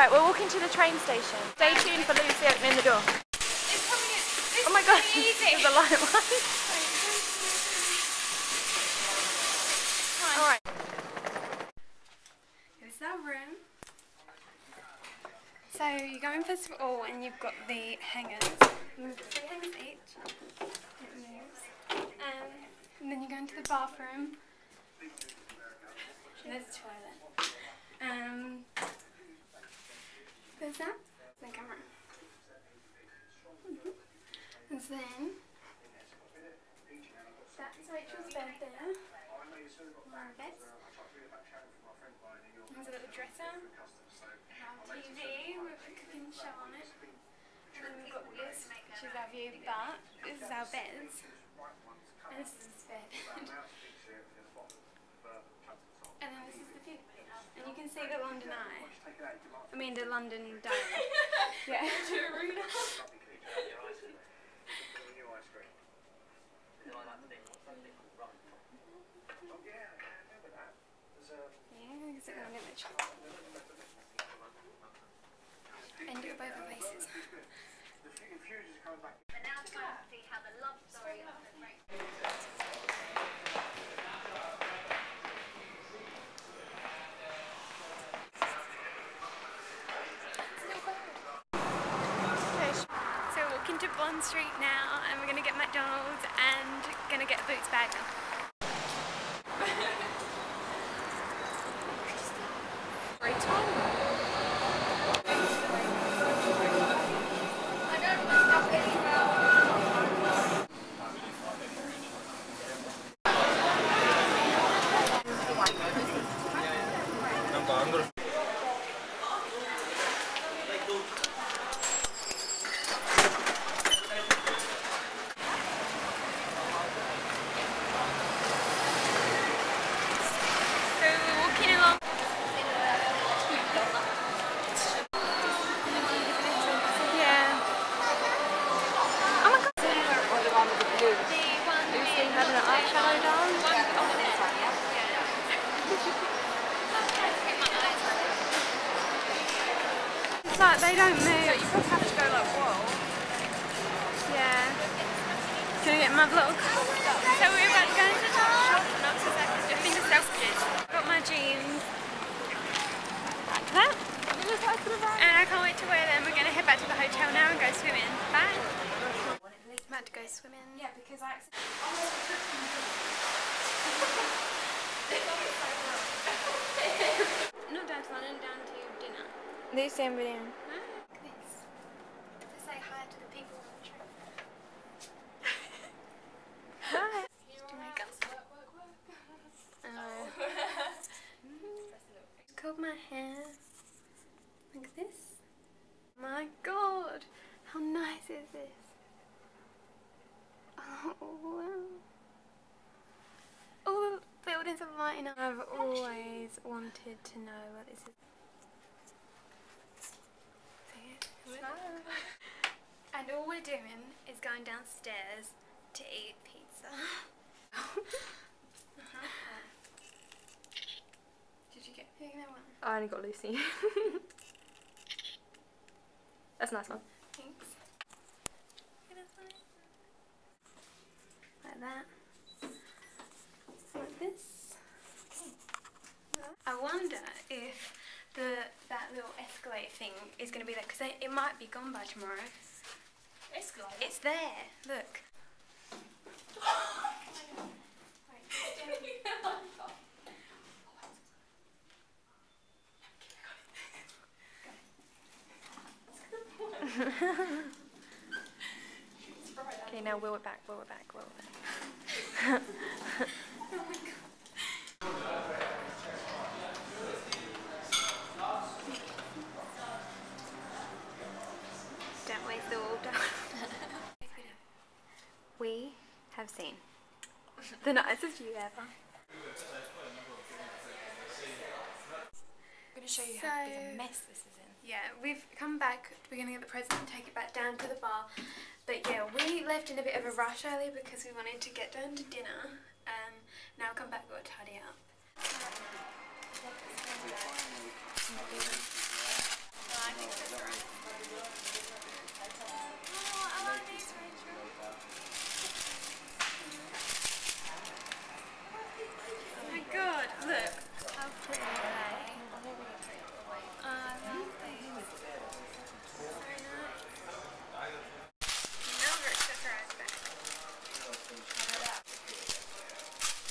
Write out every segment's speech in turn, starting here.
Right, we're walking to the train station. Stay tuned for Lucy opening the door. It's probably, this Oh my god, easy. there's a light one. Alright. Is our room. So you go in first of all and you've got the hangers. Three hangers each. It moves. Um, and then you go into the bathroom. And there's a toilet. Um, there's that. The camera. Mhm. And then that's Rachel's bed there. Our beds. There's a little dresser. Our TV with a cooking show on it. And then we've got this, our view, but this is our beds. And this is his bed. and then this is the view. And you can see the London Eye. I mean the London Dome. yeah. Yeah, because it got an image. And do it both places. To great to Bond Street now and we're gonna get McDonald's and gonna get a Boots bag. So we're walking along. Yeah. Oh my god. the one with the blue. The one Lucy with- having an eyeshadow done. It's like they don't move. You just have to go like, whoa. Yeah. Can I get my vlog? So we're about to go into the shop. I think the Selfridges. Got my jeans. Like that. And I can't wait to wear them. We're going to head back to the hotel now and go swimming. Bye. About to go swimming. Yeah, because I Not down to London, down to dinner. Lucy and William. Look at this. To say hi to the people on the train. Hi. Do. Oh. Curled my hair like this. My god, how nice is this? Oh wow. All the buildings are lighting up. I've always wanted to know what this is. See it? And all we're doing is going downstairs to eat pizza. Uh-huh. Did you get pick that one? I only got Lucy. That's a nice one. Thanks. Like that. Like this. I wonder if the that little escalator thing is going to be there because it might be gone by tomorrow. escalator. It's there. Look. Okay, now wheel it back, wheel it back, wheel it back. Don't waste the water. we have seen the nicest view ever. I'm going to show you how big a mess this is in. Yeah, we've come back. We're gonna get the present and take it back down to the bar. But yeah, we left in a bit of a rush earlier because we wanted to get down to dinner. Um, now we'll come back, to tidy up. like accessories. Oh, I like these, Rachel. Oh my god, look. How pretty are they? Oh, I love these. So nice. Another accessorized bag.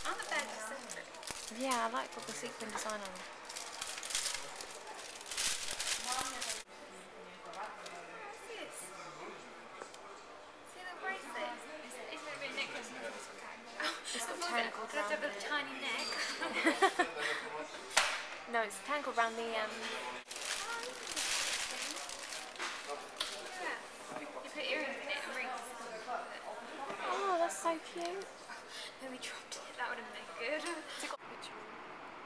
Aren't the bags accessories? Yeah, I like the sequin design on them. What's this? See the bracelet? Is, is it a bit necklace? It's got tangled it had round a it. tiny neck. No, it's tangled around the um. You put earrings in it and. Oh, that's so cute. Then we dropped it. That would have been good.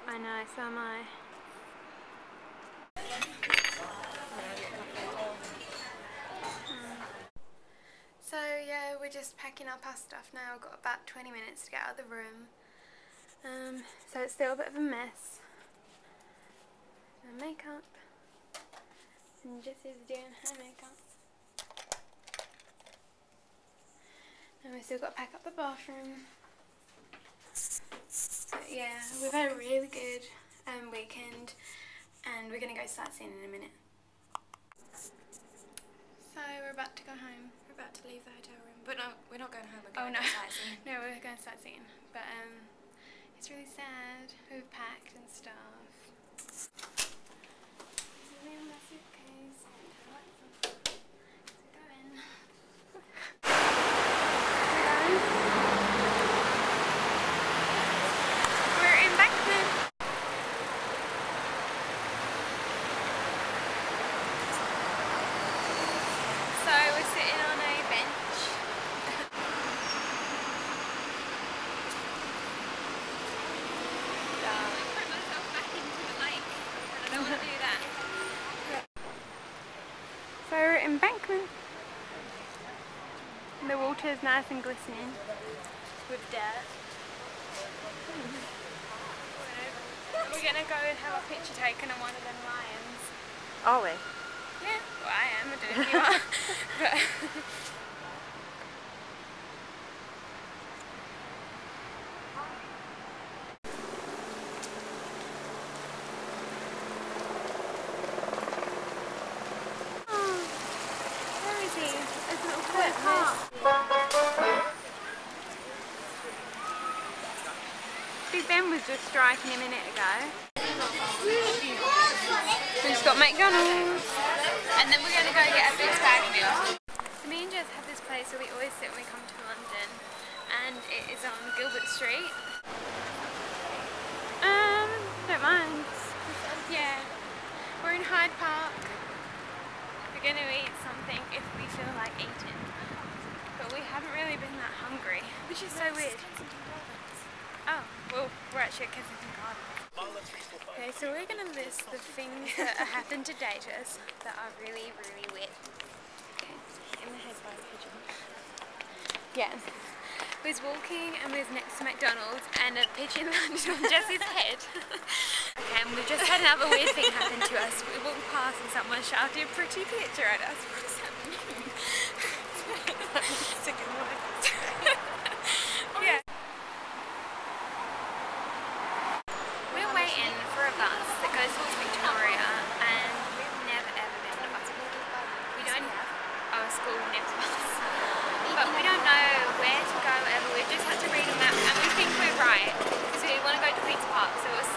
I know, so am I. So yeah, we're just packing up our stuff now. We've got about 20 minutes to get out of the room. Um, so it's still a bit of a mess. And makeup. And Jessie's doing her makeup. And we still got to pack up the bathroom. So yeah, we've had a really good um, weekend and we're going to go sightseeing in a minute. So we're about to go home. We're about to leave the hotel room. But no, we're not going home. We're Oh, no. sightseeing. no, we're going sightseeing. But um, it's really sad. We've packed and stuff. This is me and my suitcase. And I like them. So go in. We're in Beckman. So we're sitting on a bench. Put myself back into the lake. I don't want to do that. So we're at embankment. The water is nice and glistening with dirt. We're gonna go and have a picture taken on one of them lions. Are we? Yeah, well I am, I don't know if you are. Ben was just striking a minute ago. We just got McDonald's. And then we're going to go get a big bag meal. So me and Jess have this place where we always sit when we come to London. And it is on Gilbert Street. Um, don't mind. Yeah. We're in Hyde Park. We're going to eat something if we feel like eating. But we haven't really been that hungry, which is so weird. Oh, well, we're actually at Kensington Gardens. Okay, so we're going to list the things that happened to us that are really, really weird. Okay. Head by a pigeon. Yeah. We was walking and we was next to McDonald's and a pigeon landed on Jessie's head. okay, and we just had another weird thing happen to us. We walked past and someone shouted a pretty picture at us. What that mean? Stick in the yeah. try it. So we want to go to Queen's Park. So it was